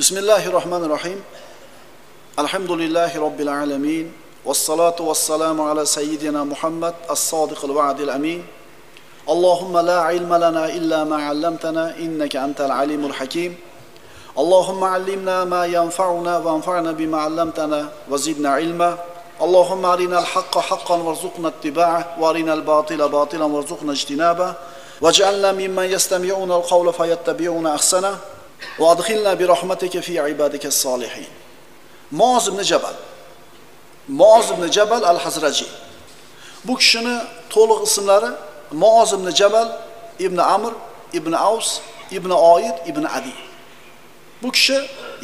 بسم الله الرحمن الرحيم الحمد لله رب العالمين والصلاة والسلام على سيدنا محمد الصادق الوعد الأمين اللهم لا علم لنا إلا ما علمتنا إنك أنت العليم الحكيم اللهم علمنا ما ينفعنا وانفعنا بما علمتنا وزدنا علما اللهم أرنا الحق حقا وارزقنا اتباعه وأرنا الباطل باطلا وارزقنا اجتنابه واجعلنا ممن يستمعون القول فيتبعون أحسنه وادخلنا برحمتك في عبادك الصالحين معاذ بن جبل معاذ بن جبل al-Hazraji bu kishini to'liq ismlari Muoz ibn Jabal ibn Amr ibn Aws ibn Oid ibn Adi bu kishi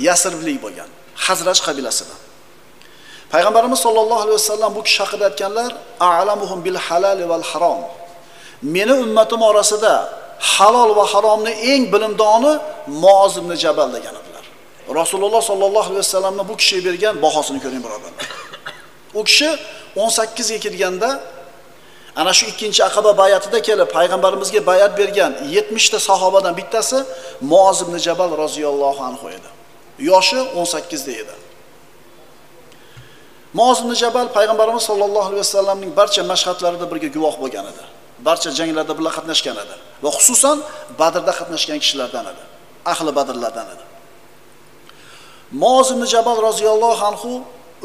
Yasriblik bo'lgan Hazraj qabilasidan payg'ambarimiz sollallohu alayhi vasallam bu kishi haqida aytganlar a'lamuhum bil halal val harom meni ummatim orasida halol va haromni eng bilimdoni Muoz ibn Jabal degan edilar rasululloh sollallohu alayhi vasallamni bu kishiga bergan bahosini ko'ring birodarlar. U kishi 18 ga kirganda ana shu ikkinchi aqaba bayatida kelib payg'ambarimizga bayat bergan 70 ta sahobadan bittasi Muoz ibn Jabal roziyallohu anhu edi. Yoshi 18 da edi. Muoz ibn Jabal payg'ambarimiz sollallohu alayhi vasallamning barcha mashhadlarida birga guvoh bo'lgan edi. Barcha janglarda birga qatnashgan edi. va xususan badrda qatnashgan kishilardan edi. Ahli badrlardan edi. Moz ibn jabal roziyallohu anhu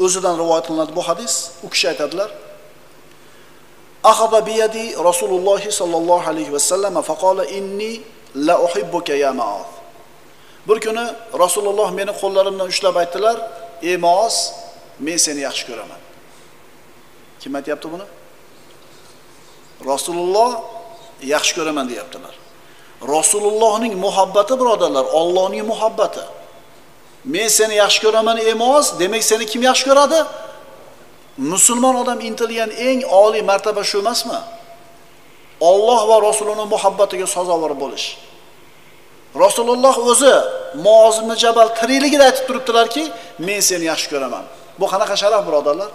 o'zidan rivoyat qilinadi bu hadis. U kishi aytadilar ahaba biyadi rasulullohi sollallohu alayhi vasallam faqola inni la uhibbuka ya maoz bir kuni rasululloh meni qo'llarimdan ushlab aytdilar ey moz men seni yaxshi ko'raman. Kim aytyapti buni? Rasululloh yaxshi ko'raman deyaptilar. Rasulullohning muhabbati birodarlar ollohning muhabbati. Men seni yaxshi ko'raman ey demak seni kim yaxshi ko'radi? Musulmon odam intilgan eng oliy martaba shu emasmi? Alloh va rasulini muhabbatiga sazovor bo'lish. Rasululloh o'zi Muoz ibn Jabal tirikligida aytib turibdilarki men seni yaxshi ko'raman. Bu qanaqa sharaf birodarlar?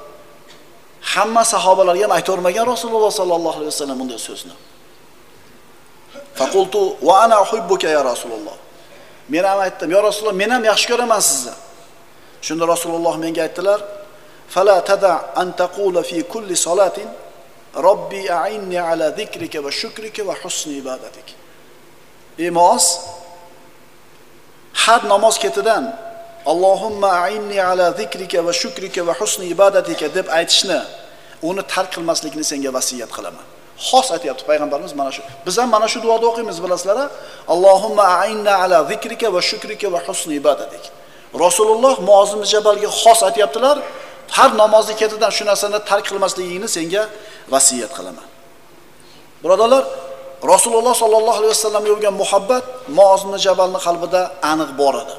Hamma sahobalarga ham aytavermagan rasululloh sollallohu alayhi vasallam bunday so'zni. Faqultu va ana uhibbuka ya Rasululloh. Men ham aytdim, ya Rasululloh, men ham yaxshi ko'raman sizni. Shunda Rasululloh menga aytdilar, fala tada an taqula fi kulli salatin robbi a'inni ala zikrika va shukrika va husni ibadatik. Emos har namoz ketidan Allohumma a'inni ala zikrika va shukrika va husni ibadatika deb aytishni, uni tark qilmaslikni senga vasiyat qilaman. Xos aytyapti payg'ambarimiz mana shu. Biz ham mana shu duoni o'qiymiz bilasizlar Allohumma a'inna ala zikrika va shukrika va husni ibadatik. Rasululloh muozim Jabalga xos aytyaptilar. Har namozni ketidan shu narsani tark qilmasligingni senga vasiyat qilaman. Birodarlar rasululloh sollallohu alayhi vasallamga bo'lgan muhabbat muozim jabalni qalbida aniq bor edi.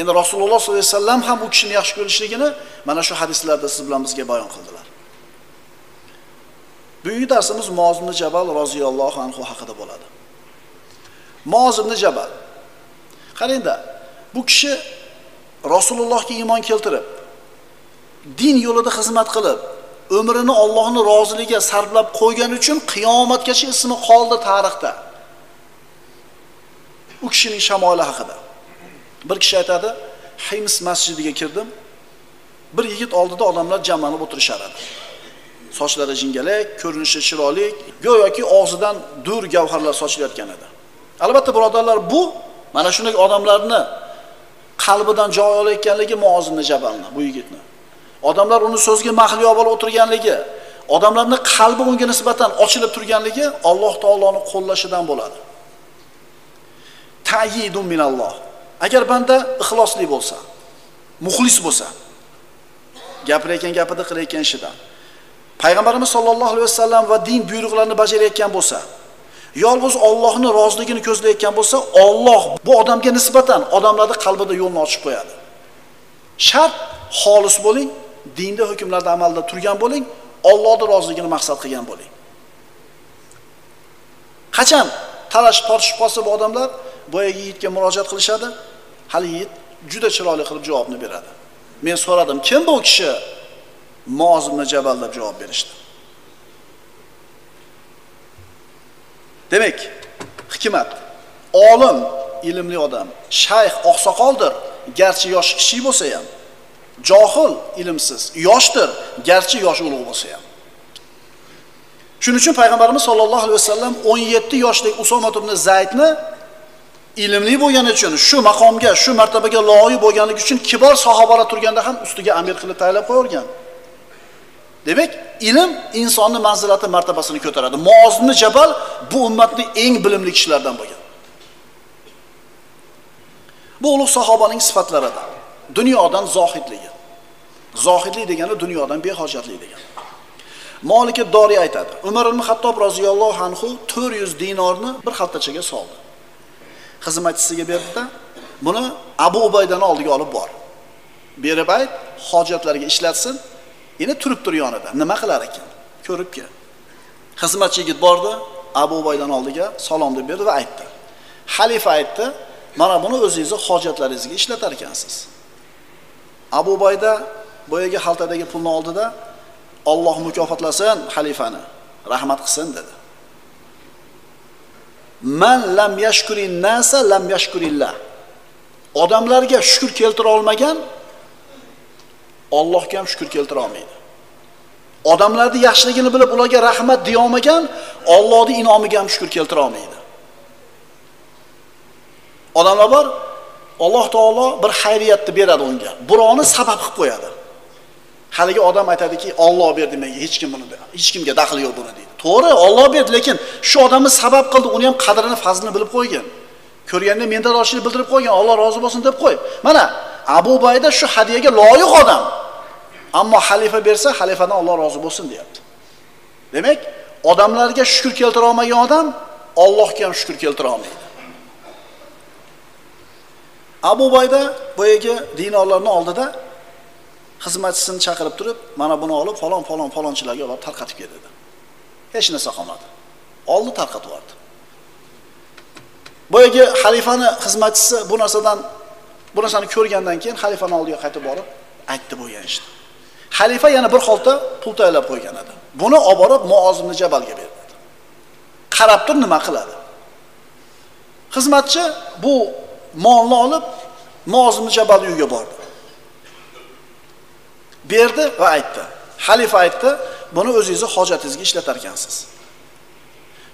Endi rasululloh sollallohu alayhi vasallam ham u kishini yaxshi ko'rishligini mana shu hadislarda siz bilan bizga bayon qildilar. Bugungi darsimiz mozimni jabal roziyallohu anhu haqida bo'ladi. Mozimni jabal. Qarangda bu kishi rasulullohga iymon keltirib din yo'lida xizmat qilib umrini ollohni roziligiga sarflab qo'ygani uchun qiyomatgacha ismi qoldi tarixda. U kishining shamoli haqida. Bir kishi aytadi hims masjidiga kirdim. Bir yigit oldida odamlar jamlanib o'tirishar edi sochlari jingalak ko'rinishi chiroyli go'yoki og'zidan dur gavharlar sochilayotgan edi. Albatta birodarlar bu mana shunday odamlarni qalbidan joy olayotganligi muozimni jabalni bu yigitni. Odamlar uni so'ziga mahliyo bo'lib o'tirganligi odamlarni qalbi unga nisbatan ochilib turganligi alloh taoloni qo'llashidan bo'ladi. Tayidun minalloh. Agar banda ixlosli bo'lsa muxlis bo'lsa gapirayotgan gapida qilayotgan ishidan payg'ambarimiz sollallohu alayhi vasallam va din buyruqlarini bajarayotgan bo'lsa yolg'iz Allohning roziligini ko'zlayotgan bo'lsa Alloh bu odamga nisbatan odamlarning qalbida yo'lni ochib qo'yadi. Shart xolis bo'ling dinda hukmlarda amalda turgan bo'ling Allohning roziligini maqsad qilgan bo'ling. Qachon talash tortishib qolsa bu odamlar boyagi yigitga murojaat qilishadi hali yigit juda chiroyli qilib javobni beradi. Men so'radim kim bu kishi? Muoz ibn Jabal deb javob berishdi. Demak hikmat. Olim ilmli odam. Shayx oqsoqoldir garchi yoshi kichik bo'lsa ham. Johil ilmsiz. Yoshdir garchi yoshi ulug' bo'lsa ham. Shuning uchun payg'ambarimiz sollallohu alayhi vasallam 17 yoshlik usomat ibn zaydni ilmli bo'lgani uchun shu maqomga shu martabaga loyiq bo'lganligi uchun kibor sahobalar turganda ham ustiga amir qilib tayinlab qo'ygan. Demak ilm insonni manzilati martabasini ko'taradi. Muozni jabal bu ummatni eng bilimli kishilardan bo'lgan. Bu ulug' sahobaning sifatlaridan dunyodan zohidligi. Zohidlik degani dunyodan behojatlik degani molika doriy aytadi umar ibn hattob roziyallohu anhu to'rt yuz dinorni bir xaltachaga soldi. Xizmatchisiga berdida buni abu ubaydani oldiga olib bor. Berib ayt hojatlariga ishlatsin endi turib yonida. Nima qilar ekan? Ko'rib kel. Xizmatchi yigit bordi abu ubaydani oldiga salom deb berdi va aytdi. Xalifa aytdi mana buni o'zingizni hojatlaringizga ishlatar ekansiz. Abu ubayda boyagi xaltadagi pulni oldida olloh mukofotlasin xalifani rahmat qilsin dedi. Man lam yashkurin nasa lam yashkurillah. Odamlarga shukur keltira olmagan Allohga ham shukr keltira olmaydi Odamlarning yaxshiligini bilib ularga rahmat deya olmagan Allohning inomiga ham shukr keltira olmaydi odamlar bor alloh taolo bir xayriyatni beradi unga. Birovni sabab qilib qo'yadi. Haligi odam aytadiki Alloh berdi menga hech kim buni hech kimga daxli yo'q buni deydi. To'g'ri Alloh berdi lekin shu odamni sabab qildi uni ham qadrini fazlini bilib qo'ygan. Ko'rganda mendadoshlik bildirib qo'ygan Alloh rozi bo'lsin deb qo'y. Mana abu bayda shu hadyaga loyiq odam. Ammo xalifa bersa xalifadan olloh rozi bo'lsin deyapti. Demak odamlarga shukur keltira olmagan odam ollohga ham shukur keltira olmaydi. Abu bayda boyagi dinorlarni oldida xizmatchisini chaqirib turib mana buni olib falon falon falonchilarga olib tarqatib kel dedi hech narsa qolmadi. Oldi tarqatib yubordi. Boyagi xalifani xizmatchisi bu narsadan bu narsani ko'rgandan keyin xalifani oldiga qaytib borib aytdi bo'lgan ishni. Xalifa yana bir xolta pul tayyorlab qo'ygan edi. Buni olib borib muozimni jabalga berdi. Qarab tur nima qiladi? Xizmatchi bu molni olib muozimni jabal uyiga bordi. Berdi va aytdi. Xalifa aytdi buni o'zingizni hojatingizga ishlatar ekansiz.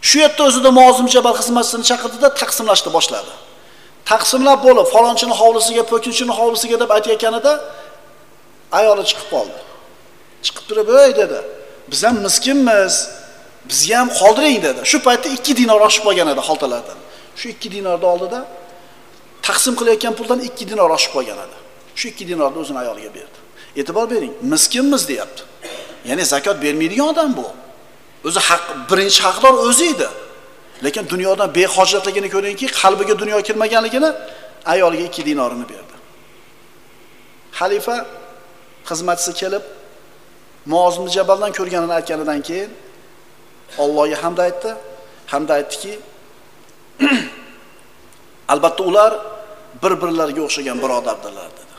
Shu yerda o'zida muozim jabal xizmatchisini chaqirdida taqsimlashni boshladi. Taqsimlab bo'lib falonchini hovlisiga po'kinchini hovlisiga deb aytayotganida ayoli chiqib qoldi. Chiqib turib ey dedi biz ham miskinmiz bizga ham qoldiring dedi. Shu paytda ikki dinor oshib qolgan edi xaltalardan. Shu ikki dinorni oldida taqsim qilayotgan puldan ikki dinor oshib qolgan edi. Shu ikki dinorni o'zini ayoliga berdi. E'tibor bering miskinmiz deyapti. Ya'ni zakot bermaydigan odam bu. O'zi haq birinchi haqdor o'zi edi. Lekin dunyodan behojatligini ko'ringki qalbiga dunyo kirmaganligini ayoliga ikki dinorini berdi. Xalifa xizmatchisi kelib muozimni jabaldan ko'rganini aytganidan keyin Allohga hamd aytdi. Hamda aytdiki albatta ular bir birlariga o'xshagan birodardirlar dedi.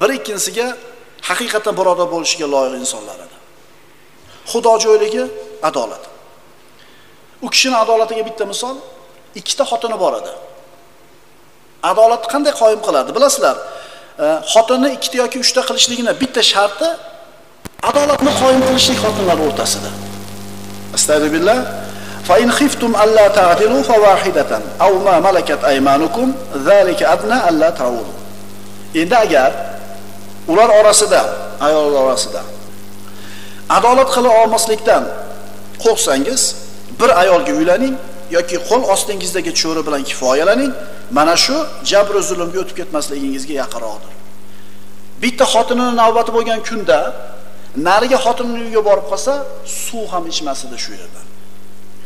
Bir ikkinchisiga haqiqatdan birodar bo'lishiga loyiq insonlar edi. Xudojo'yligi adolat. u kishini adolatiga bitta misol ikkita xotini bor edi adolatni qanday qoyim qiladi bilasizlar e, xotinni ikkita yoki uchta qilishligini bitta sharti adolatni qoyim qilishlik xotinlar o'rtasida astag'firullah فإن خفتم ألا تعدلوا فواحدة أو ما ملكت أيمانكم ذلك أدنى ألا تعودوا endi agar ular orasida ayollar orasida adolat qila olmaslikdan qo'rqsangiz bir ayolga uylaning yoki qo'l ostingizdagi cho'ri bilan kifoyalaning mana shu jabru zulmga o'tib ketmasligingizga yaqinroqdir. Bitta xotinini navbati bo'lgan kunda nariga xotinini uyiga borib qolsa suv ham ichmas edi shu yerda.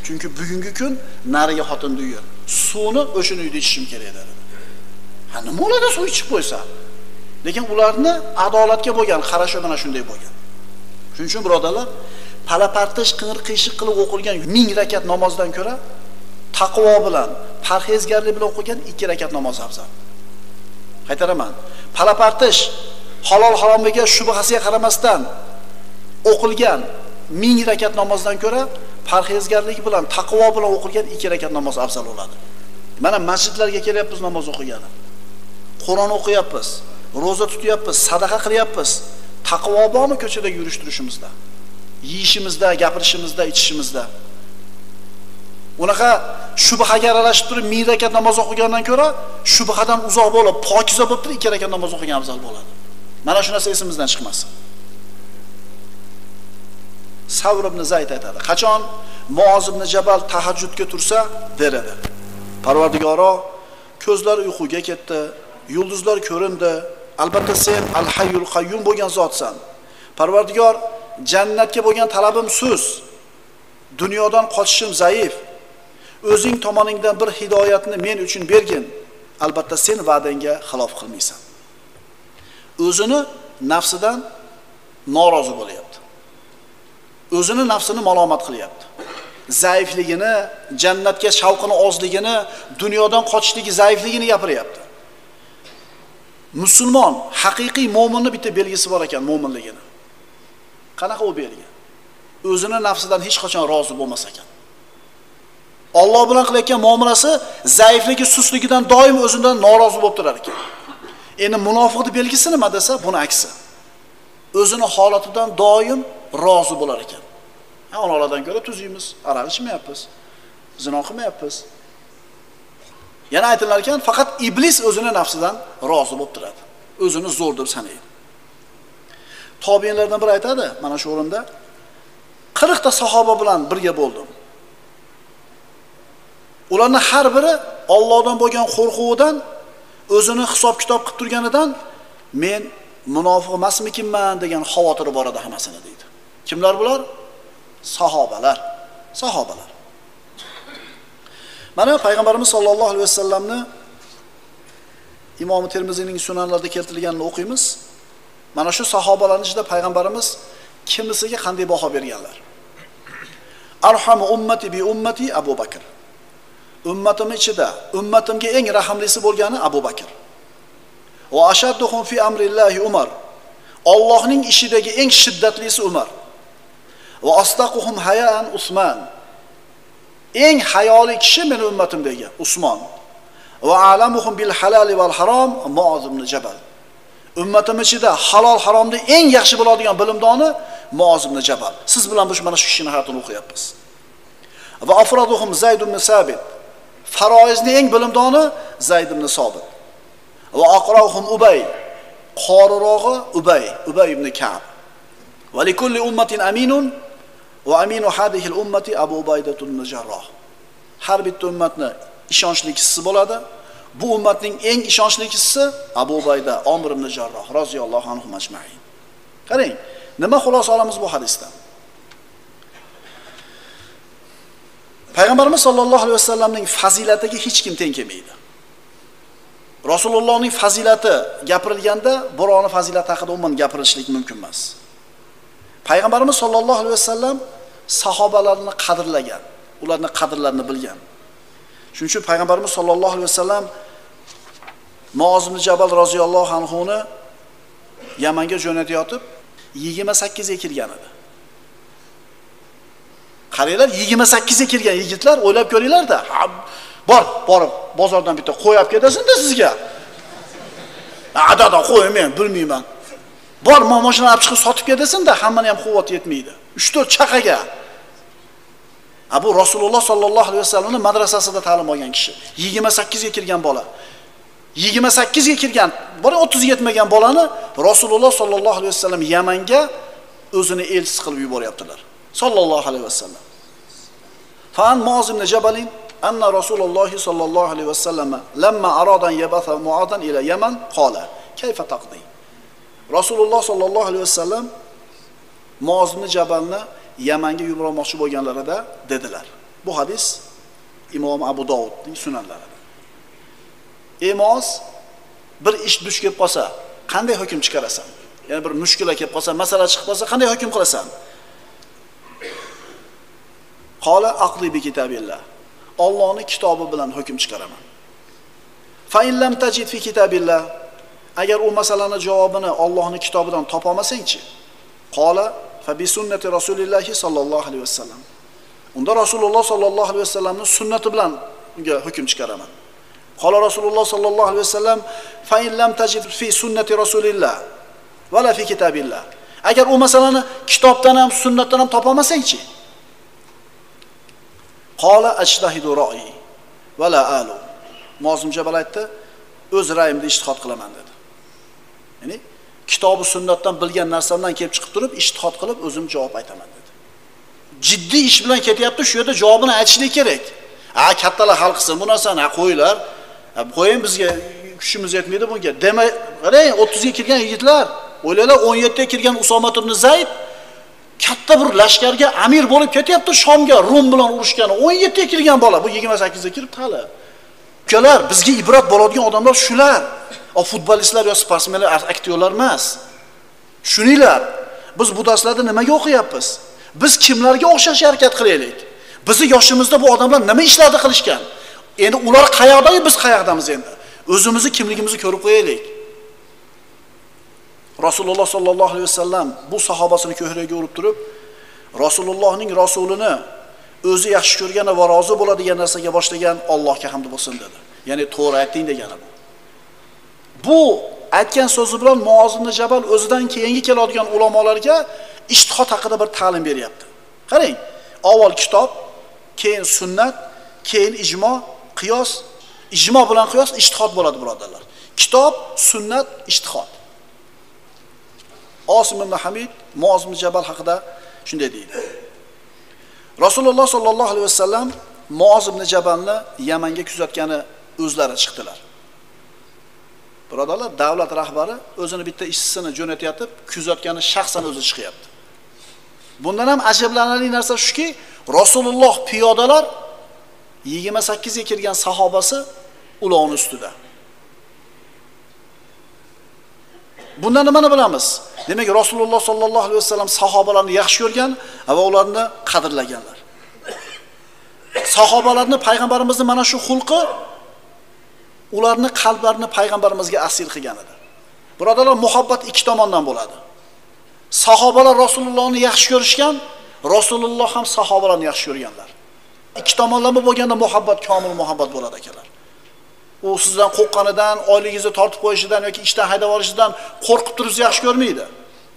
Chunki bugungi kun nariga xotinni uyi suvni o'shani uyda ichishim kerak dedi. Ha nima bo'ladi suv ichib qo'ysa? Lekin ularni adolatga bo'lgan qarashi mana shunday bo'lgan. Shuning uchun birodarlar palapartish qing'ir qiyshiq qilib o'qilgan ming rakat namozdan ko'ra taqvo bilan parhezgarlik bilan o'qigan ikki rakat namoz afzal. Qaytaraman. Palapartish halol haromiga shubhasiga qaramasdan o'qilgan ming rakat namozdan ko'ra parhezgarlik bilan taqvo bilan o'qilgan ikki rakat namoz afzal bo'ladi. Mana masjidlarga kelyapmiz namoz o'qigani. Qur'on o'qiyapmiz ro'za tutyapmiz sadaqa qilyapmiz. Taqvo bormi ko'chada yurish turishimizda yeyishimizda gapirishimizda ichishimizda. Unaqa shubhaga aralashib turib ming rakat namoz o'qigandan ko'ra shubhadan uzoq bo'lib pokiza bo'lib turib ikki rakat namoz o'qigan afzal bo'ladi. Mana shu narsa esimizdan chiqmasin. Savr ibn zayd aytadi qachon muoz ibn jabal tahajjudga tursa der edi parvardigoro ko'zlar uyquga ketdi yulduzlar ko'rindi. Albatta sen al hayyul qayyum bo'lgan zotsan. Parvardigor jannatga bo'lgan talabim sus dunyodan qochishim zaif. O'zing tomoningdan bir hidoyatni men uchun bergin. Albatta sen va'dangga xilof qilmaysan. O'zini nafsidan norozi bo'lyapti. O'zini nafsini malomat qilyapti. Zaifligini jannatga shavqini ozligini dunyodan qochishligi zaifligini gapiryapti. Musulmon haqiqiy mo'minni bitta belgisi bor ekan mo'minligini. Qanaqa u bergan o'zini nafsidan hech qachon rozi bo'lmas ekan Alloh bilan qilayotgan muomalasi zaifligi, sustligidan doim o'zidan norozi bo'lib turar ekan. Endi munofiqni belgisi nima desa, buni aksi. O'zini holatidan doim rozi bo'lar ekan. Ha, onalardan ko'ra tuziymiz aroq ichmayapmiz, zino qilmayapmiz. Yana aytilar ekan, faqat iblis o'zini nafsidan rozi bo'lib turadi. O'zini zo'r deb sanaydi. Tobiinlardan biri aytadi, mana shu o'rinda 40 ta sahoba bilan birga bo'ldim. ularni har biri Allohdan bo'lgan qo'rquvidan o'zini hisob kitob qilib turganidan men munofiq emasmikinman degan xavotiri bor edi hammasini deydi. Kimlar bular? Sahobalar sahobalar. Mana payg'ambarimiz sollallohu alayhi vasallamni imomi termiziyning sunanlarida keltirilganini o'qiymiz. Mana shu sahobalarni ichida payg'ambarimiz kimisiga qanday baho berganlar arhamu ummati bi ummati abu bakr ummatim ichida ummatimga eng rahmlisi bo'lgani Abu Bakr. Va ashadduhum fi amrillahi Umar. Allohning ishidagi eng shiddatlisi Umar. Va asdaquhum hayaan Usman. Eng hayoli kishi meni ummatimdagi Usmon. Va alamuhum bil halali val harom Muoz ibn Jabal. Ummatim ichida halol haromni eng yaxshi biladigan bilimdoni Muoz ibn Jabal. Siz bilan bu mana shu kishini hayotini o'qiyapmiz. Va afroduhum Zayd ibn Sabit. faroizni eng bilimdoni zayd ibn sobit va aqrohum ubay qorirog'i ubay ubay ibn kab va likulli ummatin aminun va aminu hadihil ummati abu ubaydatun ibn jarroh har bitta ummatni ishonchli kishisi bo'ladi bu ummatning eng ishonchli kishisi abu ubayda omir ibn jarroh roziyallohu anhu majmain qarang nima xulosa olamiz bu hadisdan? Payg'ambarimiz sollallohu alayhi vasallamning fazilatiga hech kim teng kelmaydi. Rasulullohning fazilati gapirilganda birovni fazilati haqida umuman gapirishlik mumkin emas. Payg'ambarimiz sollallohu alayhi vasallam sahobalarni qadrlagan ularni qadrlarini bilgan. Shuning uchun payg'ambarimiz sollallohu alayhi vasallam muoz ibn jabal roziyallohu anhuni yamanga jo'natayotib 28 ga kirgan edi. Qaranglar 28 ga kirgan yigitlar o'ylab ko'ringlarda bor borib bozordan bitta qo'y olib ketasinda sizga. Adada qo'y men bilmayman. Bor mashina olib chiqib sotib ketasinda hammani ham quvvat yetmaydi. Uch to'rt chaqaga. A bu rasululloh sollallohu alayhi vasallamning madrasasida ta'lim olgan kishi 28 ga kirgan bola. 28 ga kirgan, bir 30 ga yetmagan bolani Rasululloh sollallohu alayhi vasallam Yamanga o'zini elchisi qilib yuboryaptilar. Sollallohu alayhi vasallam. Fan Mu'az ibn Jabalin anna rasulullohi sollallohu alayhi vasallam lamma aradan yabatha Mu'adan ila Yaman qala kayfa taqdi? Rasululloh sollallohu alayhi vasallam Mu'az ibn Jabalni Yamanga yubormoqchi bo'lganlarida dedilar. Bu hadis Imom Abu Dovudning sunanlari. Emos bir ish duch kelib qolsa, qanday hukm chiqarasan? Ya'ni bir mushkula kelib qolsa, masala chiqib qolsa, qanday hukm qilasan? Qola aqli bi kitabillah. Allohning kitobi bilan hukm chiqaraman. Fa in lam tajid fi kitabillah. Agar u masalani javobini Allohning kitobidan topolmasangchi, qola fa bi sunnati rasulillahi sollallohu alayhi vasallam. Unda Rasululloh sollallohu alayhi vasallamning sunnati bilan unga hukm chiqaraman. Qola rasululloh sallallohu alayhi vasallam fa in lam tajid fi sunnati rasulillah la fi kitabillah. Agar u masalani kitobdan ham sunnatdan ham topolmasangchi qola ajtahidu ro'i la alu. Mozim jabal aytdi o'z ra'yimda ijtihod qilaman dedi. Ya'ni kitobi sunnatdan bilgan narsamdan kelib chiqib turib ijtihod qilib o'zim javob aytaman dedi. Jiddiy ish bilan ketyapti shu yerda javobini aytishlik kerak. Ha kattalar hal qilsin bu narsani ha qo'yinglar. Qo'ying bizga kuchimiz yetmaydi bunga. Dema qarang o'ttizga kirgan yigitlar o'ylanglar o'n yettiga kirgan usomat ibn zayd katta bir lashkarga amir bo'lib ketyapti shomga rum bilan urushgani. o'n yettiga kirgan bola bu yigirma sakkizga kiribdi hali. Ukalar bizga ibrat bo'ladigan odamlar shular. Futbolistlar yo sportsmenlar aktyorlar emas. Tushuninglar biz bu darslarda nimaga o'qiyapmiz? Biz kimlarga o'xshash harakat qilaylik? Bizni yoshimizda bu odamlar nima ishlarni qilishgan? Endi ular qayoqda biz qayoqdamiz endi? O'zimizni kimligimizni ko'rib qo'yaylik. Rasululloh sollallohu alayhi vasallam bu sahobasini ko'kragiga urib turib rasulullohning rasulini o'zi yaxshi ko'rgan va rozi bo'ladigan narsaga boshlagan Allohga hamd bo'lsin dedi. Ya'ni to'g'ri aytding degani bu. Bu aytgan so'zi bilan muozimni jabal o'zidan keyingi keladigan ulamolarga ishtihod haqida bir ta'lim beryapti. Qarang avval kitob keyin sunnat keyin ijmo qiyos ijmo bilan qiyos ishtihod bo'ladi birodarlar. Kitob sunnat ishtihod. Osim ibn hamid ibn jabal haqida shunday deydi. Rasululloh sollallohu alayhi vasallam muoz ibn jabalni yamanga kuzatgani o'zlari chiqdilar. Birodarlar davlat rahbari o'zini bitta ishchisini jo'natayotib kuzatgani shaxsan o'zi chiqyapti. Bundan ham ajablanarli narsa shuki rasululloh piyodalar yigirma sakkizga kirgan sahobasi ulovni ustida. Bundan nimani bilamiz? Demak rasululloh sollallohu alayhi vasallam sahobalarni yaxshi ko'rgan va ularni qadrlaganlar. Sahobalarni payg'ambarimizni mana shu xulqi ularni qalblarini payg'ambarimizga asir qilgan edi. Birodarlar muhabbat ikki tomondan bo'ladi. Sahobalar rasulullohni yaxshi ko'rishgan rasululloh ham sahobalarni yaxshi ko'rganlar. Ikki tomonlama bo'lganda muhabbat komil muhabbat bo'ladi akalar. U sizdan qo'rqqanidan oyligingizni tortib qo'yishidan yoki ishdan haydab olishidan qo'rqib turibsiz yaxshi ko'rmaydi.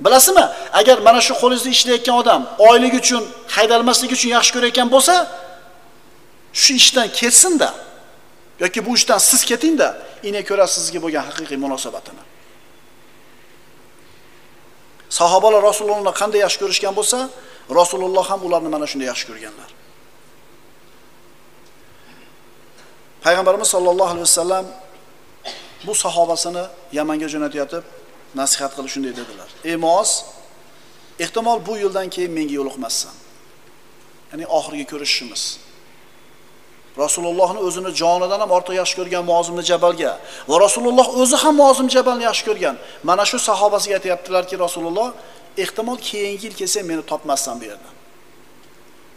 Bilasizmi agar mana shu qo'lingizda ishlayotgan odam oylik uchun haydalmaslik uchun yaxshi ko'rayotgan bo'lsa shu ishdan ketsinda yoki bu ishdan siz ketingda ine ko'rasiz sizga bo'lgan haqiqiy munosabatini. Sahobalar rasulullohni qanday yaxshi ko'rishgan bo'lsa rasululloh ham ularni mana shunday yaxshi ko'rganlar. Payg'ambarimiz sollallohu alayhi vasallam bu sahobasini yamanga jo'natayotib nasihat qilib shunday dedilar. Ey moz ehtimol bu yildan keyin menga yo'liqmassan ya'ni oxirgi ko'rishishimiz. Rasulullohni o'zini jonidan ham ortiq yaxshi ko'rgan mozim jabalga va rasululloh o'zi ham mozim jabalni yaxshi ko'rgan. Mana shu sahobasiga aytyaptilarki rasululloh ehtimol keyingi yil kelsang meni topmassan bu yerdan.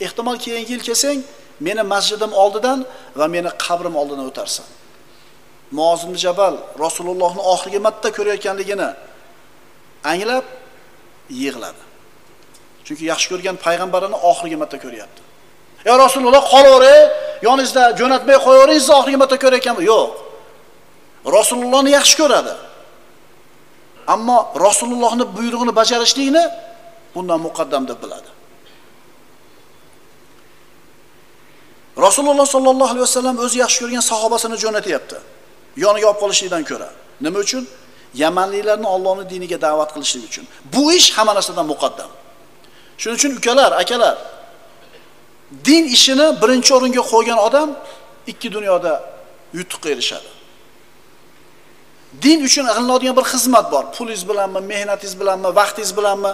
Ehtimol keyingi yil kelsang meni masjidim oldidan va meni qabrim oldidan o'tarsan. Muozim jabal rasulullohni oxirgi marta ko'rayotganligini anglab yig'ladi. Chunki yaxshi ko'rgan payg'ambarini oxirgi marta ko'ryapti. Yo rasululloh qolavering yoningizda jo'natmay qo'yavering sizni oxirgi marta ko'rayotgan yo'q. Rasulullohni yaxshi ko'radi. Ammo rasulullohni buyrug'ini bajarishlikni bundan muqaddam deb biladi. Rasululloh sollallohu alayhi vasallam o'zi yaxshi ko'rgan sahobasini jo'natyapti. Yoniga olib qolishlikdan ko'ra. Nima uchun? Yamanliklarni ollohni diniga da'vat qilishlik uchun. Bu ish hamma narsadan muqaddam. Shuning uchun ukalar akalar din ishini birinchi o'ringa qo'ygan odam ikki dunyoda yutuqqa erishadi. Din uchun qilinadigan bir xizmat bor. Pulingiz bilanmi mehnatingiz bilanmi vaqtingiz bilanmi?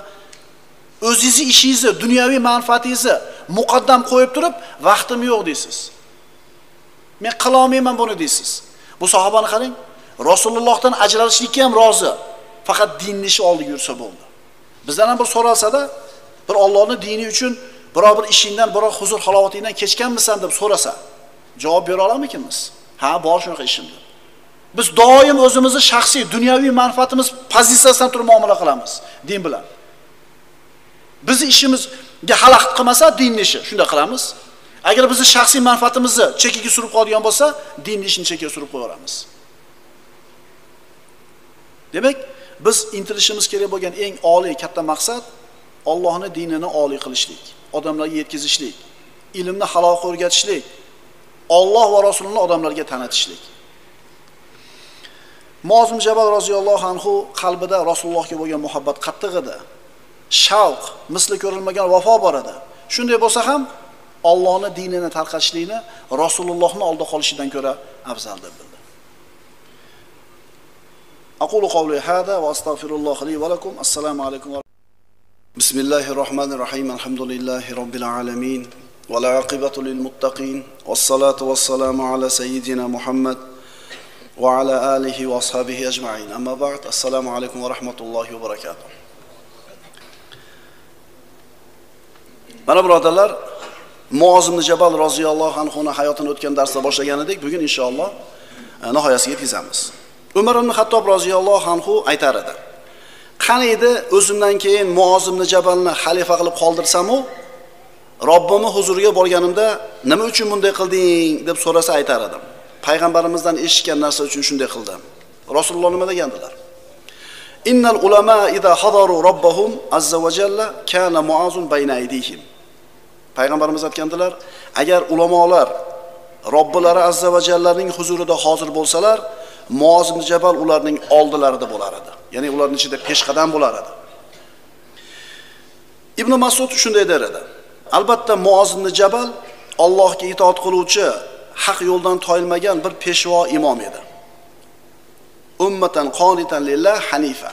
O'zingizni ishingizni dunyoviy manfaatingizni muqaddam qo'yib turib vaqtim yo'q deysiz. Men qilolmayman buni deysiz. Bu sahobani qarang rasulullohdan ajralishlikka ham rozi. Faqat dinni ishi oldiga yursa bo'ldi. Bizdan ham bir so'ralsada bir ollohni dini uchun biror bir ishingdan biror huzur halovatingdan kechganmisan deb so'rasa javob bera olarmikinmiz ha bor shunaqa ishim deb. Biz doim o'zimizni shaxsiy dunyoviy manfaatimiz pozitsiyasidan turib muomala qilamiz din bilan. Bizni ishimizga xalaqit qilmasa dinni ishi. Shunday qilamiz. Agar bizni shaxsiy manfaatimizni chekkaga surib qoladigan bo'lsa dinni ishini chekkaga surib qo'yaveramiz. Demak biz intilishimiz kerak bo'lgan eng oliy katta maqsad ollohni dinini oliy qilishlik odamlarga yetkazishlik ilmni halolga o'rgatishlik Alloh va rasulini odamlarga tanitishlik. Mozim Jabal roziyallohu anhu qalbida Rasulullohga bo'lgan muhabbat qattiq edi. Shavq, misli ko'rilmagan vafo bor edi. Shunday bo'lsa ham Allohning dinini tarqatishlikni Rasulullohning oldida qolishidan ko'ra afzal deb bildi. أقول قولي هذا وأستغفر الله لي ولكم السلام عليكم بسم الله الرحمن الرحيم الحمد لله رب العالمين والعاقبة للمتقين والصلاة والسلام على سيدنا محمد وعلى آله وأصحابه أجمعين أما بعد السلام عليكم ورحمة الله وبركاته mana birodarlar muozimni jabal roziyallohu anhuni hayotini o'tgan darsda boshlagan edik bugun inshaalloh e, nihoyasiga yetkazamiz umar ibn hattob roziyallohu anhu aytar edi qani edi o'zimdan keyin muozimni jabalni xalifa qilib qoldirsamu robbimni huzuriga borganimda nima uchun bunday qilding? deb so'rasa aytar edim. Payg'ambarimizdan eshitgan narsa uchun shunday qildim. Rasululloh nima degandilar? Innal ulama ida hadaru robbahum azza va jalla kana muazun bayna aydihim. Payg'ambarimiz aytgandilar agar ulamolar robbilari azza va jallaning huzurida hozir bo'lsalar muoz ibn jabal ularning oldilarida bo'lar edi. Ya'ni ularning ichida peshqadam bo'lar edi. Ibn masud shunday der edi albatta muoz ibn jabal allohga itoat qiluvchi haq yo'ldan toyilmagan bir peshvo imom edi. Ummatan qonitan lillah hanifa.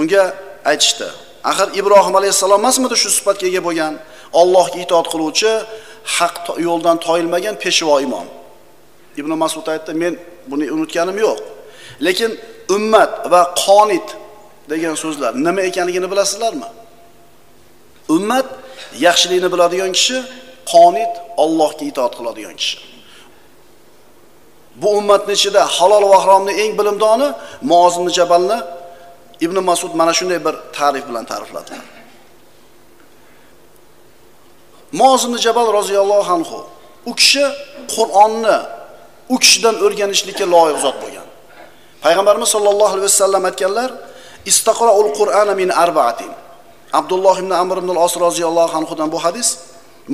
Unga aytishdi. Axir ibrohim alayhissalom emasmidi shu sifatga ega bo'lgan? Allohga itoat qiluvchi haq yo'ldan toyilmagan peshvo imom. Ibn masud aytdi men buni unutganim yo'q. Lekin ummat va qonit degan so'zlar nima ekanligini bilasizlarmi? Ummat yaxshilikni biladigan kishi qonit Allohga itoat qiladigan kishi. Bu ummatni ichida halol va haromni eng bilimdoni mozimni Jabalni Ibn Mas'ud mana shunday bir ta'rif bilan ta'rifladilar. mozimni Jabal roziyallohu anhu u kishi Qur'onni u kishidan o'rganishlikka loyiq zot bo'lgan. Payg'ambarimiz sollallohu alayhi vasallam aytganlar: "Istaqroul Qur'ana min arba'atin." Abdulloh ibn Amr ibn al-Os roziyallohu anhudan bu hadis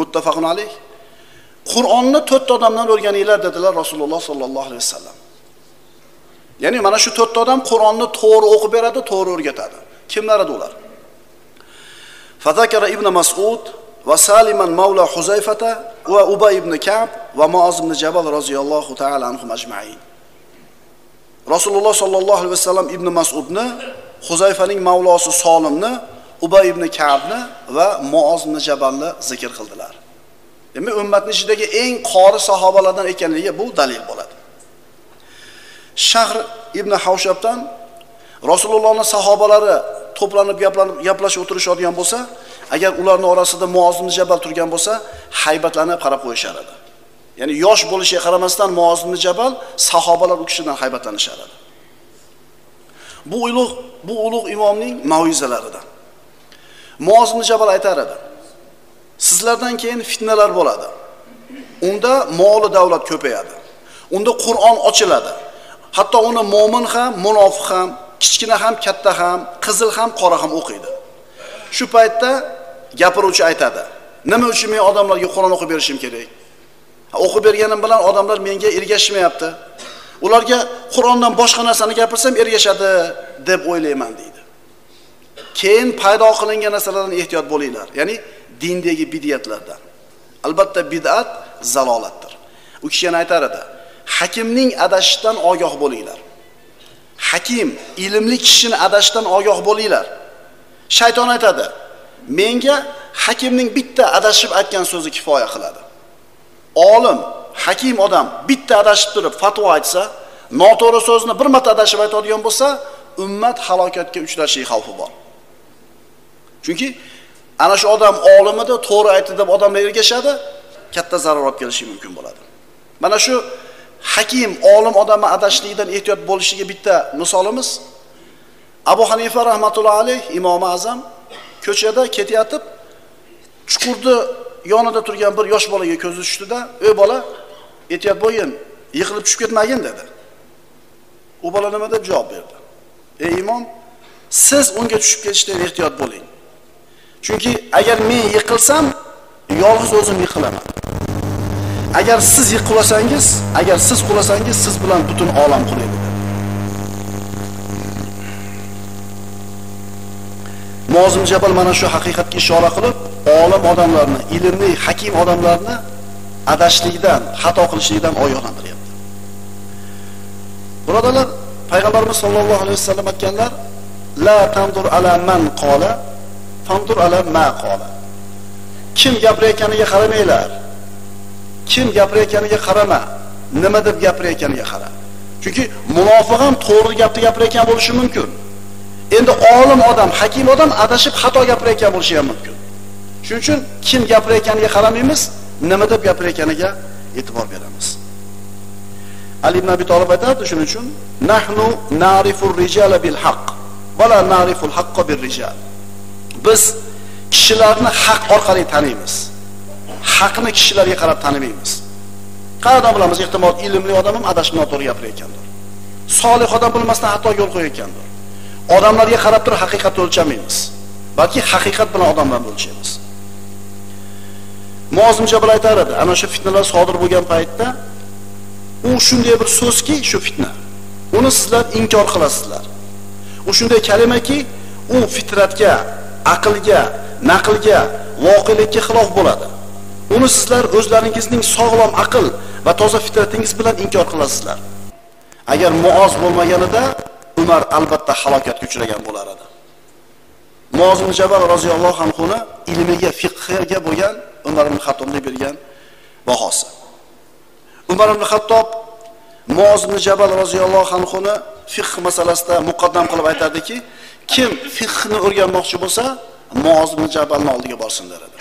muttafaqun alayh. Qur'onni to'rtta odamdan o'rganinglar dedilar Rasululloh sollallohu alayhi vasallam. Ya'ni mana shu to'rtta odam Qur'onni to'g'ri o'qib beradi, to'g'ri o'rgatadi. Kimlar edi ular? Fazakara ibn Mas'ud va Saliman mavla Huzayfata va Ubay ibn Ka'b va Muaz ibn Jabal roziyallohu ta'ala anhum ajma'in. Rasululloh sollallohu alayhi vasallam ibn Mas'udni, Huzayfaning mavlosi Solimni, Ubay ibn Ka'bni va Muaz ibn Jabalni zikr qildilar. Demak, ummatning ichidagi eng qori sahobalardan ekanligiga bu dalil bo'ladi. Shahr ibn Havshabdan Rasulullohning sahobalari to'planib gaplanib gaplashib o'tirishadigan bo'lsa, agar ularning orasida Muoz ibn Jabal turgan bo'lsa, haybatlanib qarab qo'yishar edi. Ya'ni yosh bo'lishiga qaramasdan Muoz ibn Jabal sahobalar u kishidan haybatlanishar edi. Bu ulug' bu ulug' imomning mavizalaridan. Muoz ibn Jabal aytar edi: sizlardan keyin fitnalar bo'ladi. Unda moli davlat ko'payadi. Unda qur'on ochiladi. Hatto uni mo'min ham munofiq ham kichkina ham katta ham qizil ham qora ham o'qiydi. Shu paytda gapiruvchi aytadi nima uchun men odamlarga qur'on o'qib berishim kerak? O'qib berganim bilan odamlar menga ergashmayapti ularga qur'ondan boshqa narsani gapirsam ergashadi deb o'ylayman deydi. Keyin paydo qilingan narsalardan ehtiyot bo'linglar. Ya'ni dindagi bid'atlardan. Albatta bid'at zalolatdir. U kishi yana aytar edi: "Hakimning adashishdan ogoh bo'linglar." Hakim, ilmli kishini adashishdan ogoh bo'linglar. Shayton aytadi: "Menga hakimning bitta adashib aytgan so'zi kifoya qiladi." Olim, hakim odam bitta adashib turib fatvo aytsa, noto'g'ri so'zni bir marta adashib aytadigan bo'lsa, ummat halokatga uchrashi xavfi bor. Chunki ana shu odam olim edi to'g'ri aytdi deb odamlar ergashadi katta zarar olib kelishi mumkin bo'ladi. Mana shu hakim olim odamni adashishlikdan ehtiyot bo'lishiga bitta misolimiz. Abu hanifa rahmatullohi alayh imomi azam ko'chada ketayotib chuqurni yonida turgan bir yosh bolaga ko'zi tushdida ey bola ehtiyot bo'lgin yiqilib tushib ketmagin dedi. U bola nima deb javob berdi? Ey imom siz unga tushib ketishdan ehtiyot bo'ling. Chunki agar men yiqilsam yolg'iz o'zim yiqilaman agar siz yiqilasangiz agar siz qulasangiz siz bilan butun olam qulaydi Mozim Jabal mana shu haqiqatga ishora qilib, olim odamlarni, ilmli, hakim odamlarni adashlikdan, xato qilishlikdan ogohlantiryapti. Birodalar, payg'ambarimiz sollallohu alayhi vasallam aytganlar, la tandur ala man qola, tandur ala ma qola. Kim gapirayotganiga qaramanglar. Kim gapirayotganiga qarama, nima deb gapirayotganiga qara. Chunki munofiq ham to'g'ri gapni gapirayotgan bo'lishi mumkin. endi olim odam hakim odam adashib xato gapirayotgan bo'lishi ham mumkin shuning uchun kim gapirayotganiga qaramaymiz nima deb gapirayotganiga e'tibor beramiz ali ibn abi tolib aytadi shuning uchun nahnu narifur rijala bil haqq la nariful haqqo bir rijal biz kishilarni haq orqali taniymiz. Haqni kishilarga qarab tanimaymiz qayerdan bilamiz ehtimol ilmli odam ham adashib noto'g'ri gapirayotgandir. Solih odam bilmasdan xato yo'l qo'yayotgandir. Odamlarga qarab turib haqiqatni o'lchamaymiz balki haqiqat bilan odamlarni o'lchaymiz. Mozimcha jabal aytar edi ana shu fitnalar sodir bo'lgan paytda u shunday bir so'zki shu fitna. Uni sizlar inkor qilasizlar. U shunday kalimaki u fitratga aqlga naqlga voqelikka xilof bo'ladi. Uni sizlar o'zlaringizning sog'lom aql va toza fitratingiz bilan inkor qilasizlar. Agar muoz bo'lmaganida umar albatta halokatga uchragan bo'lar edi. Mozim jabal roziyallohu anhuni ilmiga fiqhiga bo'lgan umar ibn xattobga bergan bahosi. Umar ibn xattob muoz ibn jabal roziyallohu anhuni fiqh masalasida muqaddam qilib aytadiki kim fiqhni o'rganmoqchi bo'lsa mozim jabalni oldiga borsin deradi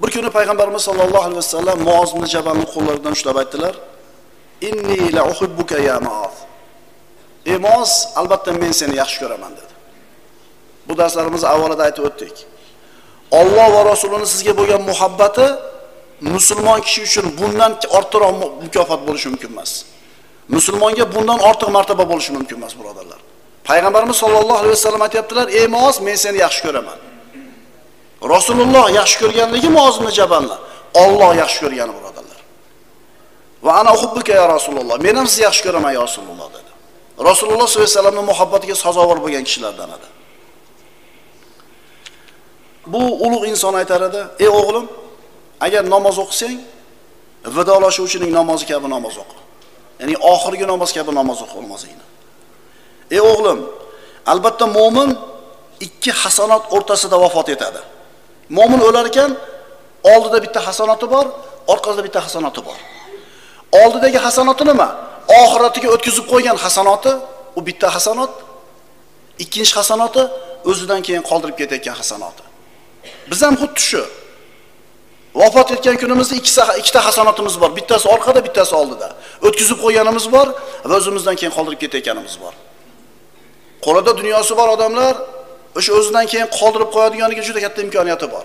bir kuni payg'ambarimiz sollallohu alayhi vasallam mozim jabalni qo'llaridan ushlab aytdilar inni la uhibbuka ya Muaz. Ey Muaz, albatta men seni yaxshi ko'raman dedi. Bu darslarimizni avvalida aytib o'tdik. Alloh va Rasulini sizga bo'lgan muhabbati musulmon kishi uchun bundan ortiqroq mukofot bo'lishi mumkin emas. Musulmonga bundan ortiq martaba bo'lishi mumkin emas, birodarlar. Payg'ambarimiz sollallohu alayhi vasallam aytibdilar: "Ey moz men seni yaxshi ko'raman." Rasululloh yaxshi ko'rganligi Muozni jabanla Alloh yaxshi ko'rgani birodarlar. va ana hubbuka ya rasululloh men ham sizni yaxshi ko'raman ya rasululloh dedi rasululloh sollallohu alayhi vasallamni muhabbatiga sazovor bo'lgan kishilardan edi bu ulug' inson aytar edi ey o'g'lim agar namoz o'qisang vidolashuvchining namozi kabi namoz o'qi ya'ni oxirgi namoz kabi namoz o'qi namozingni ey o'g'lim albatta mo'min ikki hasanot o'rtasida vafot etadi. Mo'min o'lar ekan oldida bitta hasanoti bor orqasida bitta hasanoti bor. Oldidagi hasanoti nima? Oxiratiga o'tkazib qo'ygan hasanoti u bitta hasanot ikkinchi hasanoti o'zidan keyin qoldirib ketayotgan hasanoti. Biz ham xuddi shu. Vafot etgan kunimizda ikkita ikkita hasanotimiz bor. Bittasi orqada bittasi oldida. O'tkazib qo'yganimiz bor va o'zimizdan keyin qoldirib ketayotganimiz bor. Qo'lida dunyosi bor odamlar o'sha o'zidan keyin qoldirib qo'yadiganiga juda katta imkoniyati bor.